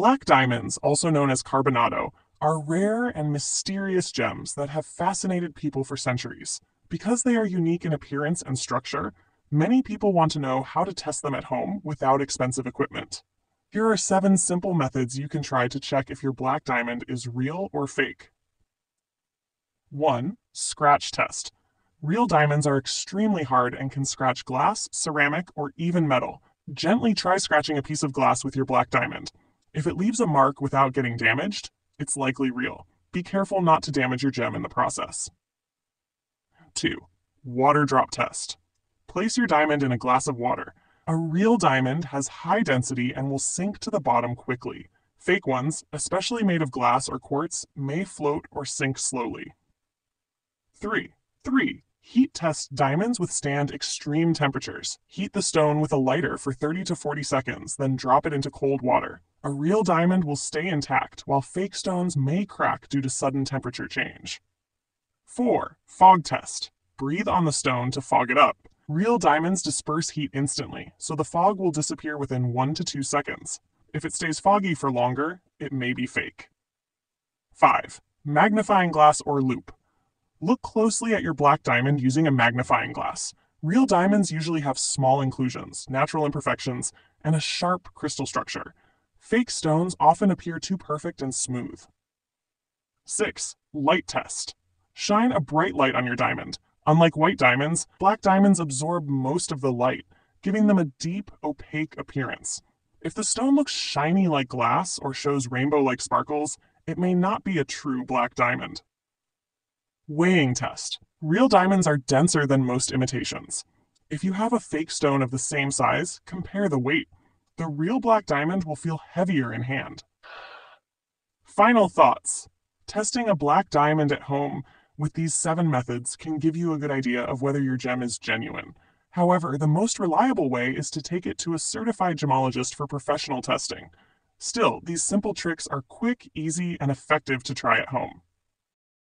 Black diamonds, also known as carbonado, are rare and mysterious gems that have fascinated people for centuries. Because they are unique in appearance and structure, many people want to know how to test them at home without expensive equipment. Here are seven simple methods you can try to check if your black diamond is real or fake. 1. Scratch test. Real diamonds are extremely hard and can scratch glass, ceramic, or even metal. Gently try scratching a piece of glass with your black diamond. If it leaves a mark without getting damaged, it's likely real. Be careful not to damage your gem in the process. 2. Water drop test. Place your diamond in a glass of water. A real diamond has high density and will sink to the bottom quickly. Fake ones, especially made of glass or quartz, may float or sink slowly. 3. 3. Heat test diamonds withstand extreme temperatures. Heat the stone with a lighter for 30 to 40 seconds, then drop it into cold water. A real diamond will stay intact, while fake stones may crack due to sudden temperature change. 4. Fog test. Breathe on the stone to fog it up. Real diamonds disperse heat instantly, so the fog will disappear within 1 to 2 seconds. If it stays foggy for longer, it may be fake. 5. Magnifying glass or loupe. Look closely at your black diamond using a magnifying glass. Real diamonds usually have small inclusions, natural imperfections, and a sharp crystal structure. Fake stones often appear too perfect and smooth. 6. Light test. Shine a bright light on your diamond. Unlike white diamonds, black diamonds absorb most of the light, giving them a deep, opaque appearance. If the stone looks shiny like glass or shows rainbow-like sparkles, it may not be a true black diamond. Weighing test. Real diamonds are denser than most imitations. If you have a fake stone of the same size, compare the weight. The real black diamond will feel heavier in hand. Final thoughts. Testing a black diamond at home with these seven methods can give you a good idea of whether your gem is genuine. However, the most reliable way is to take it to a certified gemologist for professional testing. Still, these simple tricks are quick, easy, and effective to try at home.